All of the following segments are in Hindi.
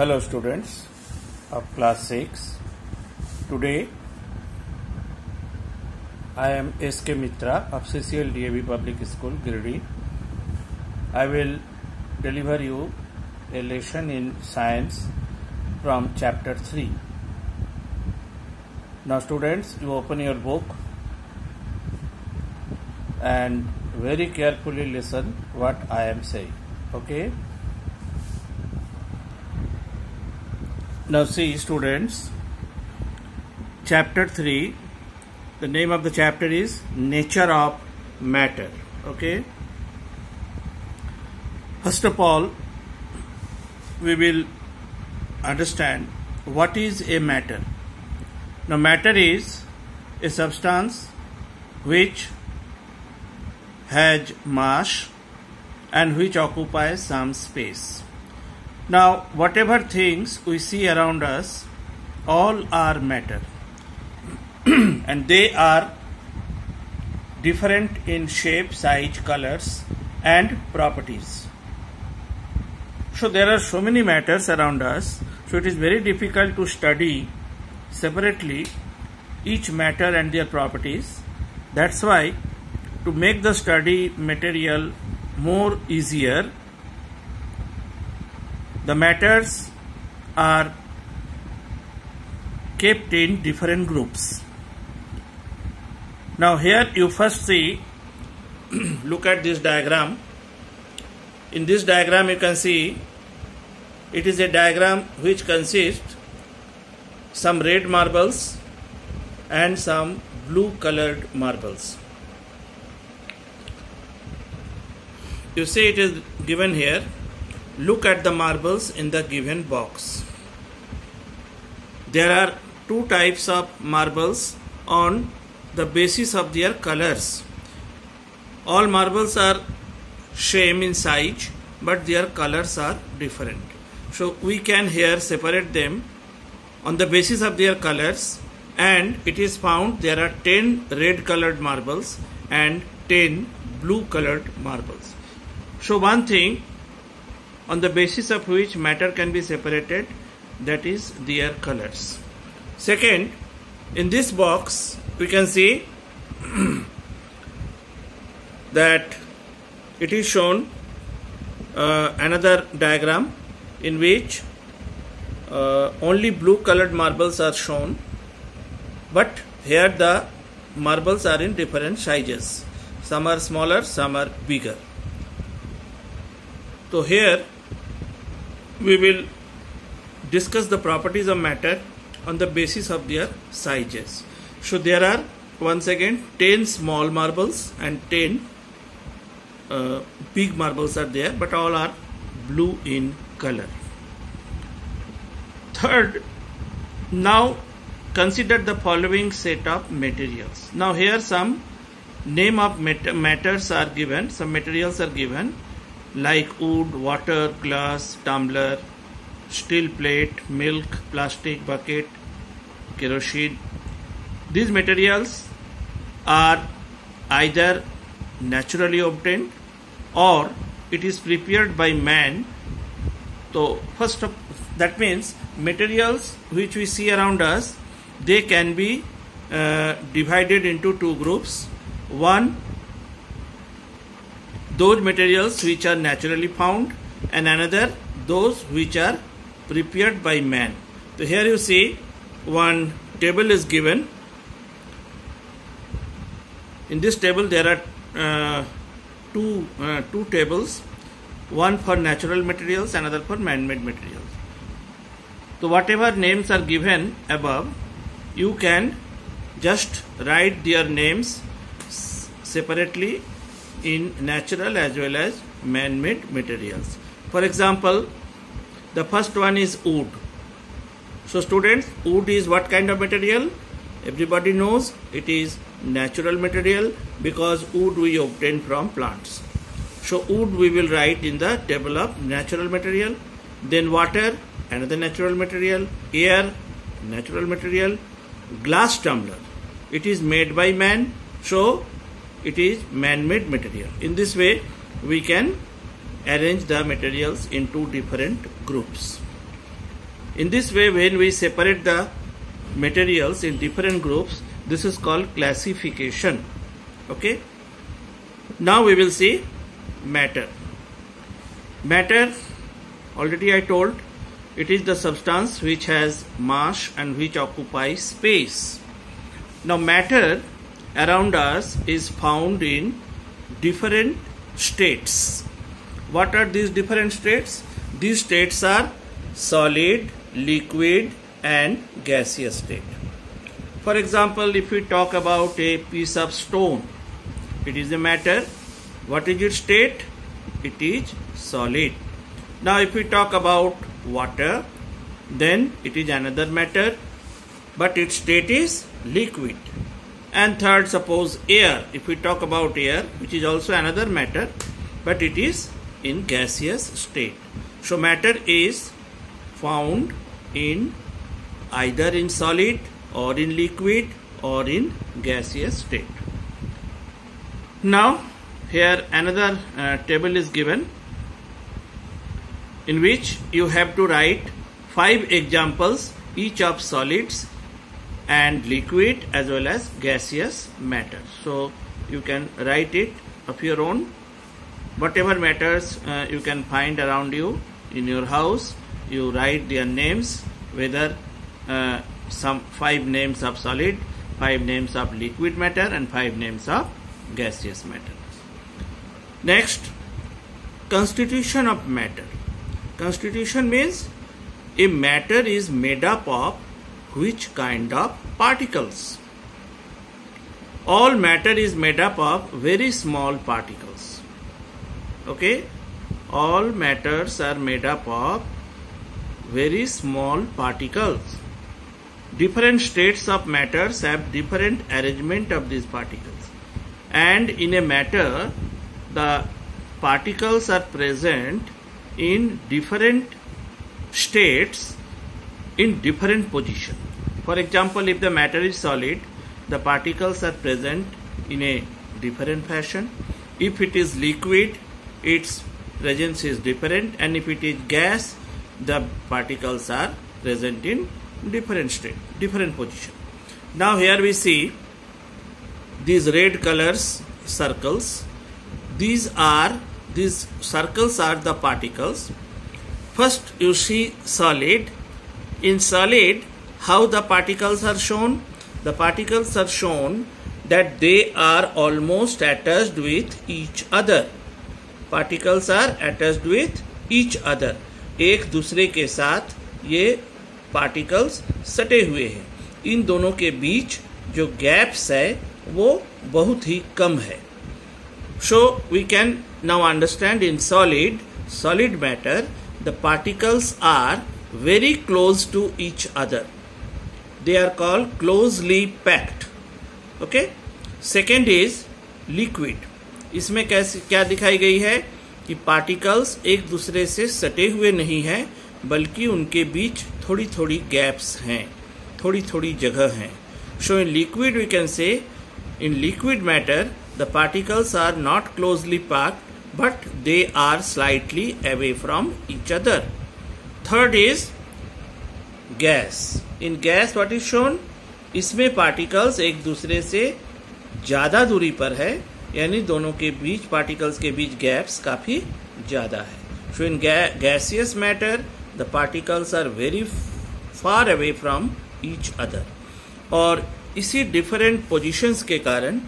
Hello students of class 6. Today I am SK Mitra of CCL DAV Public School Girdi. I will deliver you a lesson in science from chapter 3. Now students you open your book and very carefully listen what I am saying. Okay? Now see students, chapter 3, the name of the chapter is Nature of Matter. Okay. First of all, we will understand what is a matter. Now matter is a substance which has mass and which occupies some space. Now, whatever things we see around us, all are matter. and they are different in shape, size, colors, and properties. So, there are so many matters around us, so it is very difficult to study separately each matter and their properties. That's why, to make the study material more easier, the matters are kept in different groups. Now here you first see, look at this diagram. In this diagram you can see it is a diagram which consists some red marbles and some blue colored marbles. You see it is given here Look at the marbles in the given box. There are two types of marbles on the basis of their colors. All marbles are same in size but their colors are different. So we can here separate them on the basis of their colors and it is found there are 10 red colored marbles and 10 blue colored marbles. So one thing on the basis of which matter can be separated that is their colors. Second, in this box we can see that it is shown uh, another diagram in which uh, only blue colored marbles are shown but here the marbles are in different sizes some are smaller some are bigger so here we will discuss the properties of matter on the basis of their sizes. So there are once again 10 small marbles and 10 uh, big marbles are there but all are blue in color. Third, now consider the following set of materials. Now here some name of mat matters are given, some materials are given like wood, water, glass, tumbler, steel plate, milk, plastic bucket, kerosene. These materials are either naturally obtained or it is prepared by man. So first of that means materials which we see around us they can be uh, divided into two groups. One those materials which are naturally found and another those which are prepared by man. So here you see one table is given. In this table there are uh, two, uh, two tables, one for natural materials, another for man-made materials. So whatever names are given above, you can just write their names separately in natural as well as man-made materials. For example, the first one is wood. So students, wood is what kind of material? Everybody knows it is natural material because wood we obtain from plants. So wood we will write in the table of natural material. Then water, another natural material. Air, natural material. Glass tumbler, it is made by man. So it is man-made material. In this way, we can arrange the materials into different groups. In this way, when we separate the materials in different groups, this is called classification. Okay. Now we will see matter. Matter, already I told, it is the substance which has mass and which occupies space. Now matter around us is found in different states. What are these different states? These states are solid, liquid and gaseous state. For example, if we talk about a piece of stone, it is a matter. What is its state? It is solid. Now if we talk about water, then it is another matter, but its state is liquid. And third, suppose air. If we talk about air, which is also another matter, but it is in gaseous state. So matter is found in either in solid or in liquid or in gaseous state. Now here another uh, table is given in which you have to write five examples each of solids and liquid as well as gaseous matter. So you can write it of your own. Whatever matters uh, you can find around you in your house. You write their names whether uh, some five names of solid five names of liquid matter and five names of gaseous matter. Next constitution of matter. Constitution means a matter is made up of which kind of particles? All matter is made up of very small particles. Okay? All matters are made up of very small particles. Different states of matters have different arrangement of these particles. And in a matter the particles are present in different states in different position. For example if the matter is solid the particles are present in a different fashion. If it is liquid its presence is different and if it is gas the particles are present in different state different position. Now here we see these red colors circles. These are these circles are the particles. First you see solid in solid how the particles are shown the particles are shown that they are almost attached with each other particles are attached with each other एक दूसरे के साथ ये पार्टिकल्स सटे हुए हैं इन दोनों के बीच जो गैप्स है वो बहुत ही कम है so we can now understand in solid solid matter the particles are very close to each other they are called closely packed okay second is liquid इसमें कैसे, क्या दिखाई गई है? कि पार्टिकल्स एक दूसरे से सटे हुए नहीं हैं, बल्कि उनके बीच थोड़ी थोड़ी गैप्स हैं थोड़ी थोड़ी जगह हैं। So in liquid we can see in liquid matter the particles are not closely packed but they are slightly away from each other third is gas in gas what is shown इसमें पार्टिकल्स एक दूसरे से ज़्यादा दूरी पर है, यानी दोनों के बीच पार्टिकल्स के बीच गैप्स काफ़ी ज़्यादा है। So in gaseous matter the particles are very far away from each other और इसी डिफरेंट पोजिशंस के कारण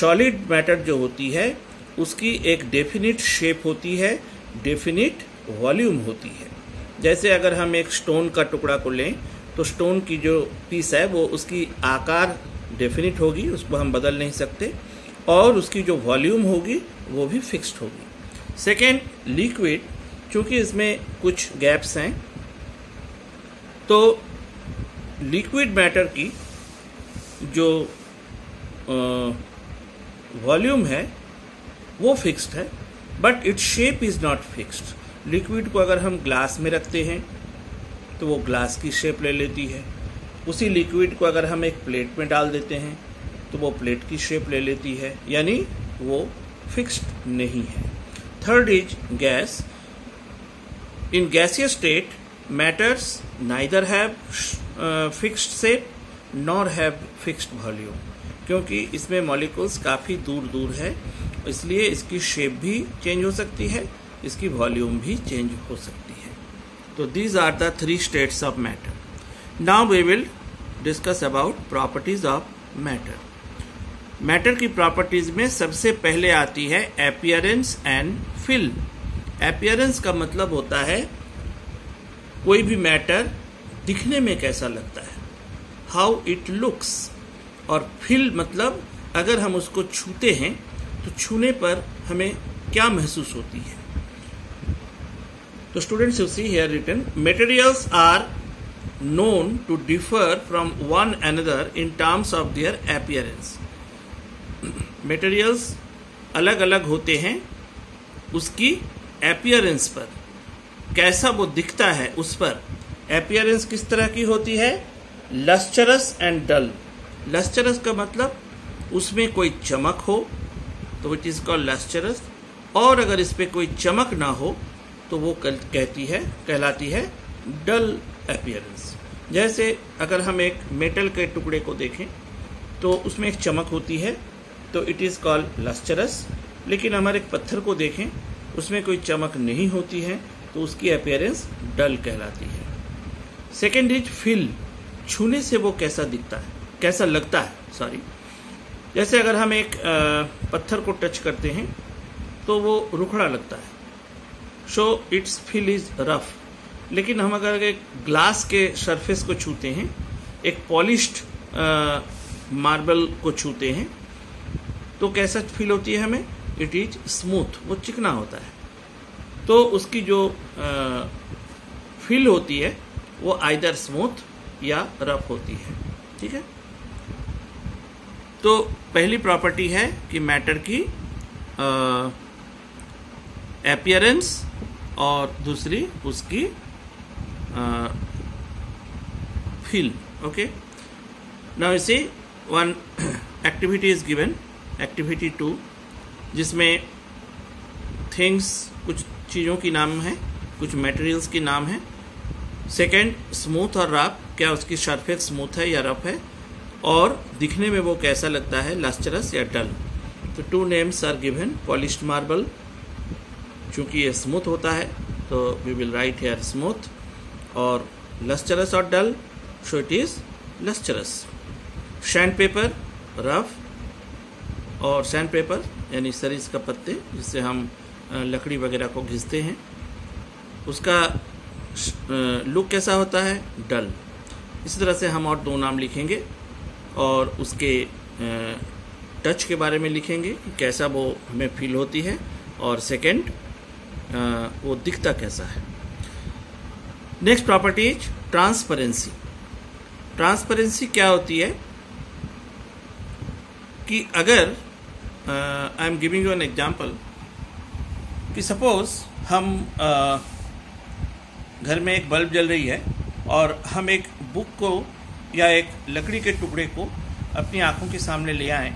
सॉलिड मैटर जो होती है, उसकी एक डेफिनिट शेप होती है डेफिनिट वॉल्यूम होती है। जैसे अगर हम एक स्टोन का टुकड़ा को लें तो स्टोन की जो पीस है, वो उसकी आकार डेफिनेट होगी, उसको हम बदल नहीं सकते, और उसकी जो वॉल्यूम होगी, वो भी फिक्स्ड होगी। सेकेंड लिक्विड चूँकि इसमें कुछ गैप्स हैं तो लिक्विड मैटर की जो वॉल्यूम है, वो फिक्स्ड है but its shape is not fixed liquid को अगर हम ग्लास में रखते हैं तो वो ग्लास की शेप ले लेती है। उसी लिक्विड को अगर हम एक प्लेट में डाल देते हैं तो वो प्लेट की शेप ले लेती है। यानी वो फिक्स्ड नहीं है। Third is gas in gaseous state matters neither have uh, fixed nor have fixed volume क्योंकि इसमें मॉलिक्यूल्स काफ़ी दूर दूर है इसलिए इसकी शेप भी चेंज हो सकती है। इसकी वॉल्यूम भी चेंज हो सकती है। तो these are the three states of matter now we will discuss about properties of matter matter की प्रॉपर्टीज़ में सबसे पहले आती है एपियरेंस एंड फिल एपियरेंस का मतलब होता है कोई भी मैटर दिखने में कैसा लगता है। हाउ इट लुक्स और फिल मतलब अगर हम उसको छूते हैं तो छूने पर हमें क्या महसूस होती है? तो students you see here return materials are known to differ from one another in terms of their appearance. Materials अलग अलग होते हैं उसकी एपियरेंस पर। कैसा वो दिखता है उस पर? एपियरेंस किस तरह की होती है? लस्चरस एंड डल लस्चरस का मतलब उसमें कोई चमक हो तो विच इज़ कॉल्ड लस्चरस और अगर इस पर कोई चमक ना हो तो वो कहती है, कहलाती है डल एपियरेंस जैसे अगर हम एक मेटल के टुकड़े को देखें तो उसमें एक चमक होती है तो इट इज़ कॉल्ड लस्चरस लेकिन हमारे एक पत्थर को देखें, उसमें कोई चमक नहीं होती है तो उसकी अपियरेंस डल कहलाती है. सेकेंड इज़ फिल छूने से वो कैसा दिखता है? कैसा लगता है? सॉरी जैसे अगर हम एक पत्थर को टच करते हैं तो वो रुखड़ा लगता है. So its feel is rough लेकिन हम अगर एक ग्लास के सरफेस को छूते हैं, एक पॉलिश्ड मार्बल को छूते हैं तो कैसा फील होती है हमें? इट इज़ स्मूथ वो चिकना होता है। तो उसकी जो फील होती है, वो आइदर स्मूथ या रफ होती है। ठीक है? तो पहली प्रॉपर्टी है कि मैटर की एपियरेंस और दूसरी उसकी फील, ओके? नाउ इसे one activity is given activity two जिसमें थिंग्स कुछ चीज़ों की नाम है, कुछ मटेरियल्स की नाम है। सेकेंड स्मूथ और रफ क्या उसकी सरफेस स्मूथ है या रफ है? और दिखने में वो कैसा लगता है लस्चरस या डल तो two names are given polished marble चूँकि ये स्मूथ होता है तो we will write here smooth और लस्चरस और dull so it is lustrous sandpaper rough और सैंड पेपर यानी सरीज का पत्ते, जिससे हम लकड़ी वगैरह को घिसते हैं, उसका लुक कैसा होता है? डल इसी तरह से हम और दो नाम लिखेंगे और उसके टच के बारे में लिखेंगे कि कैसा वो हमें फील होती है और सेकंड वो दिखता कैसा है? Next property is transparency transparency क्या होती है? कि अगर I am giving you an example कि सपोज़ हम आ, घर में एक बल्ब जल रही है और हम एक बुक को या एक लकड़ी के टुकड़े को अपनी आँखों के सामने ले आए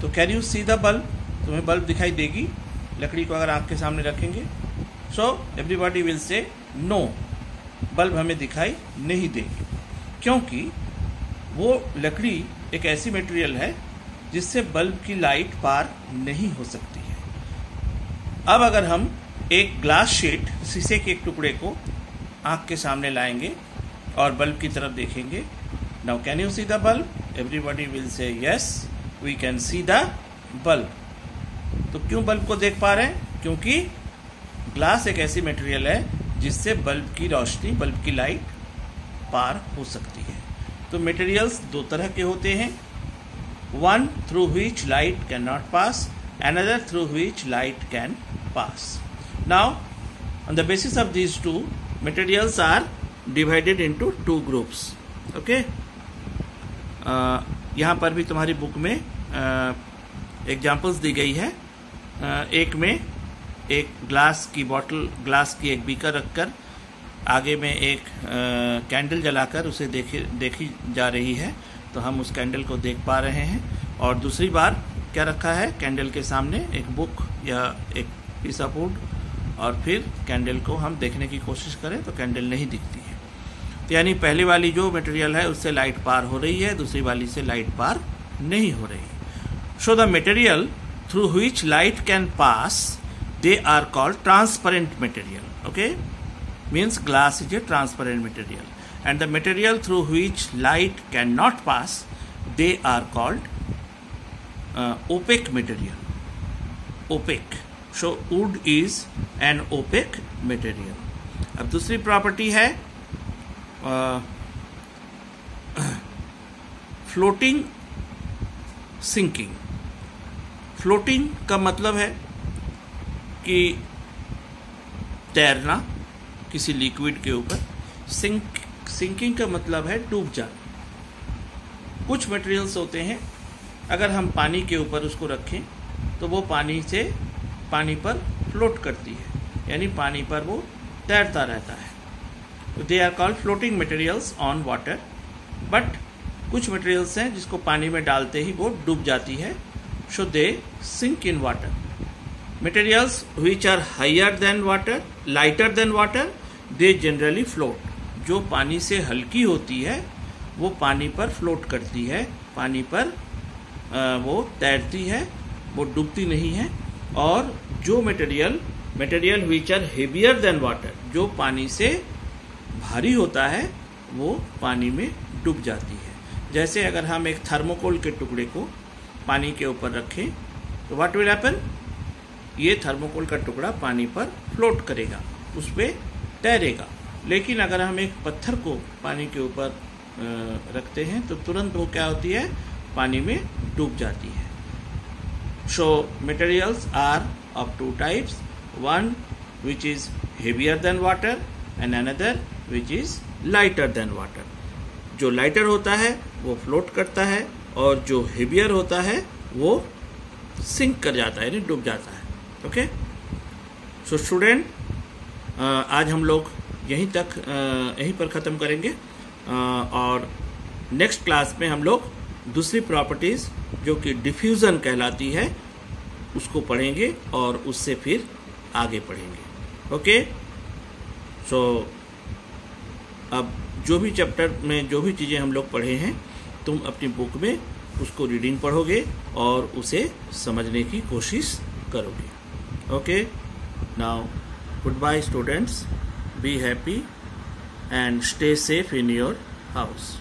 तो can you see the bulb तुम्हें बल्ब दिखाई देगी। लकड़ी को अगर आँख के सामने रखेंगे so everybody will say no bulb हमें दिखाई नहीं देगी. क्योंकि वो लकड़ी एक ऐसी मटेरियल है जिससे बल्ब की लाइट पार नहीं हो सकती है। अब अगर हम एक ग्लास शीट शीशे के एक टुकड़े को आँख के सामने लाएँगे और बल्ब की तरफ़ देखेंगे now can you see the bulb everybody will say yes we can see the bulb तो क्यों बल्ब को देख पा रहे हैं क्योंकि ग्लास एक ऐसी मटेरियल है जिससे बल्ब की रोशनी बल्ब की लाइट पार हो सकती है तो मटेरियल्स दो तरह के होते हैं one through which light can not pass another through which light can pass. Now, on the basis of these two, materials are divided into two groups. Okay? Uh, यहाँ पर भी तुम्हारी बुक में एग्जाम्पल्स uh, दी गई है एक में एक ग्लास की बॉटल, ग्लास की एक बीकर रखकर आगे में एक कैंडल जलाकर उसे देखी देखी जा रही है। तो हम उस कैंडल को देख पा रहे हैं। और दूसरी बार क्या रखा है? कैंडल के सामने एक बुक या एक पीस ऑफ़ वुड और फिर कैंडल को हम देखने की कोशिश करें तो कैंडल नहीं दिखती है। तो यानी पहली वाली जो मटेरियल है उससे लाइट पार हो रही है, दूसरी वाली से लाइट पार नहीं हो रही। So the material through which light can pass they are called transparent material okay means glass is a transparent material and the material through which light can not pass they are called opaque material opaque so wood is an opaque material अब दूसरी प्रॉपर्टी है फ्लोटिंग सिंकिंग फ्लोटिंग का मतलब है कि तैरना किसी लिक्विड के ऊपर। सिंक, सिंकिंग का मतलब है डूब जाना। कुछ मटेरियल्स होते हैं, अगर हम पानी के ऊपर उसको रखें तो वो पानी से पानी पर फ्लोट करती है। यानी पानी पर वो तैरता रहता है। They are called floating materials on water but कुछ मटेरियल्स हैं जिसको पानी में डालते ही वो डूब जाती है। So they sink in water materials which are higher than water lighter than water they generally float जो पानी से हल्की होती है, वो पानी पर फ्लोट करती है। पानी पर वो तैरती है, वो डूबती नहीं है। और जो material material which are heavier than water जो पानी से भारी होता है, वो पानी में डूब जाती है। जैसे अगर हम एक थर्मोकोल के टुकड़े को पानी के ऊपर रखें तो व्हाट विल हैपन ये थर्मोकोल का टुकड़ा पानी पर फ्लोट करेगा, उस पर तैरेगा। लेकिन अगर हम एक पत्थर को पानी के ऊपर रखते हैं तो तुरंत वो क्या होती है? पानी में डूब जाती है। So materials are of two types one which is heavier than water and another which is lighter than water जो लाइटर होता है, वो फ्लोट करता है और जो हेवियर होता है, वो सिंक कर जाता है, यानी डूब जाता है। ओके सो स्टूडेंट आज हम लोग यहीं तक यहीं पर ख़त्म करेंगे। और नेक्स्ट क्लास में हम लोग दूसरी प्रॉपर्टीज़ जो कि डिफ्यूज़न कहलाती है, उसको पढ़ेंगे और उससे फिर आगे पढ़ेंगे। ओके सो अब जो भी चैप्टर में जो भी चीज़ें हम लोग पढ़े हैं तुम अपनी बुक में उसको रीडिंग पढ़ोगे और उसे समझने की कोशिश करोगे। Okay now good bye students be happy and stay safe in your house